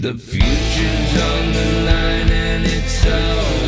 The future's on the line and it's over.